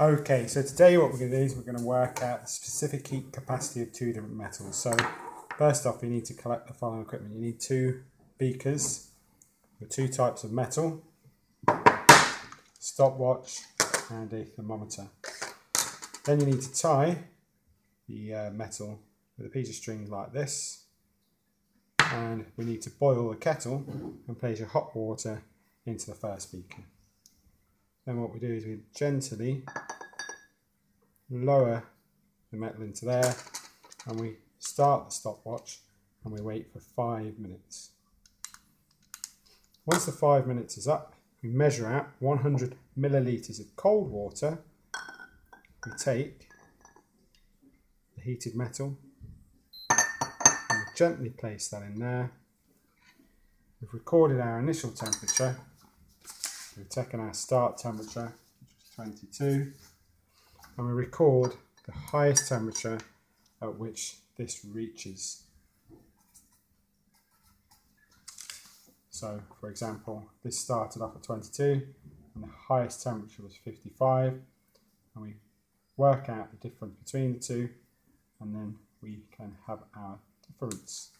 Okay, so today what we're going to do is we're going to work out the specific heat capacity of two different metals. So first off, you need to collect the following equipment. You need two beakers with two types of metal, stopwatch and a thermometer. Then you need to tie the uh, metal with a piece of string like this and we need to boil the kettle and place your hot water into the first beaker. Then what we do is we gently lower the metal into there and we start the stopwatch and we wait for five minutes. Once the five minutes is up, we measure out 100 millilitres of cold water. We take the heated metal and gently place that in there. We've recorded our initial temperature We've taken our start temperature, which is 22, and we record the highest temperature at which this reaches. So, for example, this started off at 22, and the highest temperature was 55, and we work out the difference between the two, and then we can have our difference.